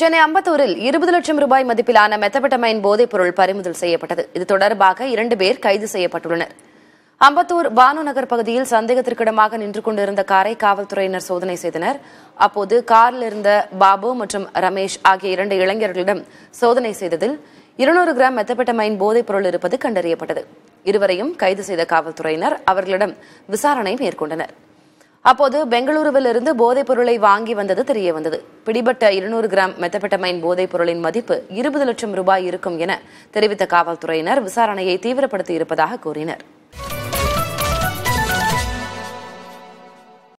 சென்னை அம்பத்தூரில் இருபது லட்சம் ரூபாய் மதிப்பிலான மெத்தபெட்டமைன் போதைப் பொருள் பறிமுதல் செய்யப்பட்டது. இது தொடர்பாக இரண்டு பேர் கைது செய்யப்பட்டுள்ளனர். அம்பத்தூர் பானு நகர் பகுதியில் சந்தேகத்திற்கிடமாக நின்று கொண்டிருந்த காரை காவல்துறையினர் சோதனை செய்தனர். அப்போது காரில் இருந்த பாபு மற்றும் ரமேஷ் ஆகிய இரண்டு இளைஞர்களிடம் சோதனை செய்ததில் இருநூறு கிராம் மெத்தபெட்டமைன் போதைப் பொருள் இருப்பது கண்டறியப்பட்டது. இருவரையும் கைது செய்த காவல்துறையினர் அவர்களிடம் விசாரணை மேற்கொண்டனர். அப்போது பெங்களூருவில் இருந்து போதைப் பொருளை வாங்கி வந்தது தெரிய வந்தது. பிடிபட்ட இருநூறு கிராம் மெத்தபெட்டமைன் போதைப் பொருளின் மதிப்பு இருபது லட்சம் ரூபாய் இருக்கும் என தெரிவித்த காவல்துறையினர் விசாரணையை தீவிரப்படுத்தி இருப்பதாக கூறினர்.